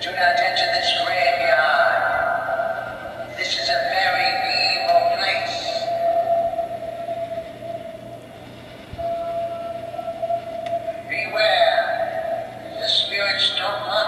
Do not enter this graveyard. This is a very evil place. Beware. The spirits don't mind.